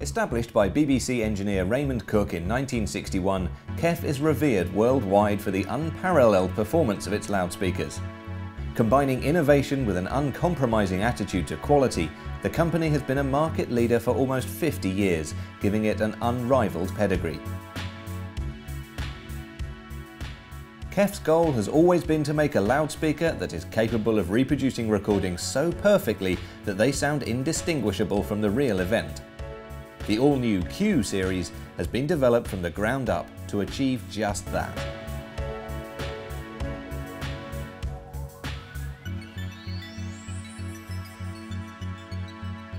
Established by BBC engineer Raymond Cooke in 1961, KEF is revered worldwide for the unparalleled performance of its loudspeakers. Combining innovation with an uncompromising attitude to quality, the company has been a market leader for almost 50 years, giving it an unrivaled pedigree. KEF's goal has always been to make a loudspeaker that is capable of reproducing recordings so perfectly that they sound indistinguishable from the real event. The all-new Q series has been developed from the ground up to achieve just that.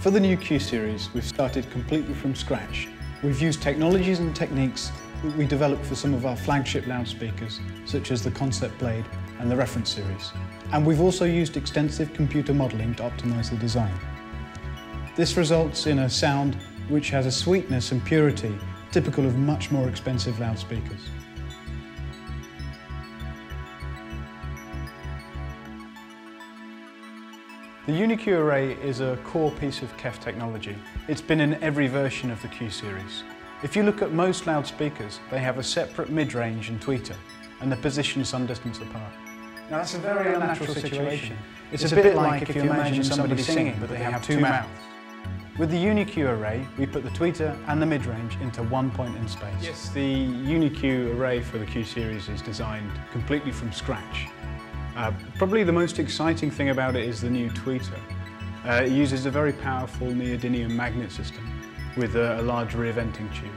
For the new Q series, we've started completely from scratch. We've used technologies and techniques that we developed for some of our flagship loudspeakers, such as the Concept Blade and the Reference series. And we've also used extensive computer modelling to optimise the design. This results in a sound which has a sweetness and purity typical of much more expensive loudspeakers. The UniQ array is a core piece of KEF technology. It's been in every version of the Q series. If you look at most loudspeakers, they have a separate mid-range and tweeter, and they're positioned some distance apart. Now that's a very unnatural situation. It's, a bit like if you imagine somebody singing, but they have two mouths. With the UniQ array, we put the tweeter and the mid-range into one point in space. Yes, the UniQ array for the Q series is designed completely from scratch. Uh, probably the most exciting thing about it is the new tweeter. Uh, it uses a very powerful neodymium magnet system with a, a large rear venting tube.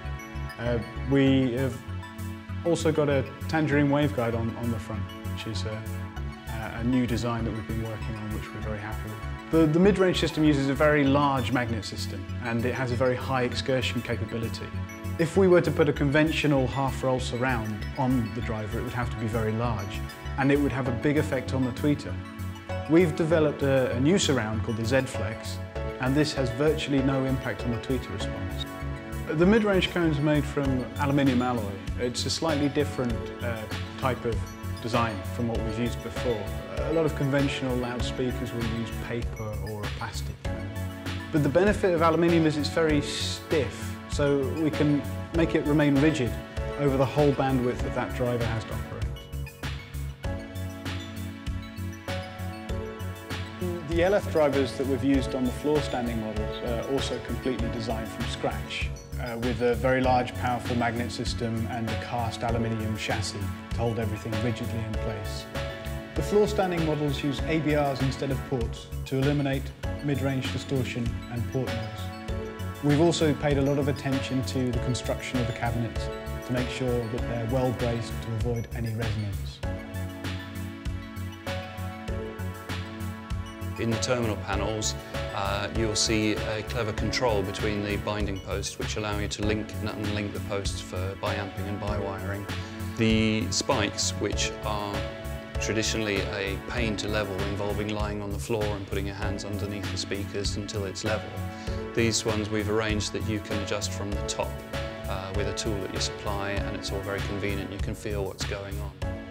Uh, we have also got a tangerine waveguide on, on the front, which is new design that we've been working on, which we're very happy with. The, the mid-range system uses a very large magnet system and it has a very high excursion capability. If we were to put a conventional half-roll surround on the driver, it would have to be very large and it would have a big effect on the tweeter. We've developed a, a new surround called the Z-Flex and this has virtually no impact on the tweeter response. The mid-range cone is made from aluminium alloy. It's a slightly different uh, type of design from what we've used before. A lot of conventional loudspeakers will use paper or a plastic. But the benefit of aluminium is it's very stiff, so we can make it remain rigid over the whole bandwidth that that driver has to operate. The LF drivers that we've used on the floor standing models are also completely designed from scratch uh, with a very large powerful magnet system and a cast aluminium chassis to hold everything rigidly in place. The floor standing models use ABRs instead of ports to eliminate mid-range distortion and port noise. We've also paid a lot of attention to the construction of the cabinets to make sure that they're well braced to avoid any resonance. In the terminal panels, uh, you'll see a clever control between the binding posts which allow you to link and unlink the posts for bi-amping and bi-wiring. The spikes, which are traditionally a pain to level involving lying on the floor and putting your hands underneath the speakers until it's level. These ones we've arranged that you can adjust from the top uh, with a tool that you supply and it's all very convenient. You can feel what's going on.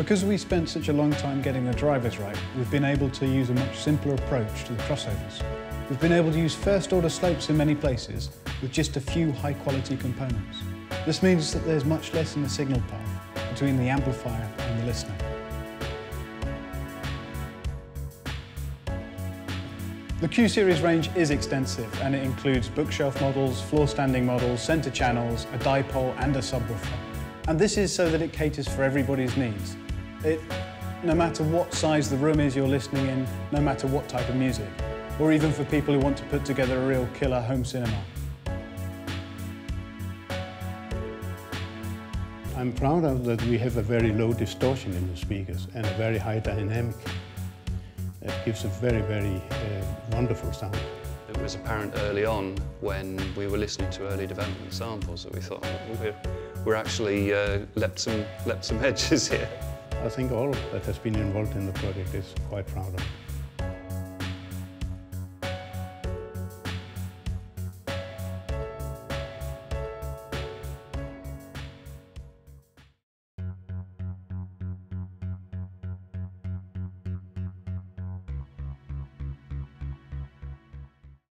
Because we spent such a long time getting the drivers right, we've been able to use a much simpler approach to the crossovers. We've been able to use first order slopes in many places with just a few high quality components. This means that there's much less in the signal path between the amplifier and the listener. The Q-Series range is extensive and it includes bookshelf models, floor standing models, centre channels, a dipole and a subwoofer. And this is so that it caters for everybody's needs. It, no matter what size the room is you're listening in, no matter what type of music, or even for people who want to put together a real killer home cinema. I'm proud of that we have a very low distortion in the speakers and a very high dynamic. It gives a very, very uh, wonderful sound. It was apparent early on when we were listening to early development samples that we thought oh, we're, we're actually uh, leapt, some, leapt some edges here. I think all that has been involved in the project is quite proud of.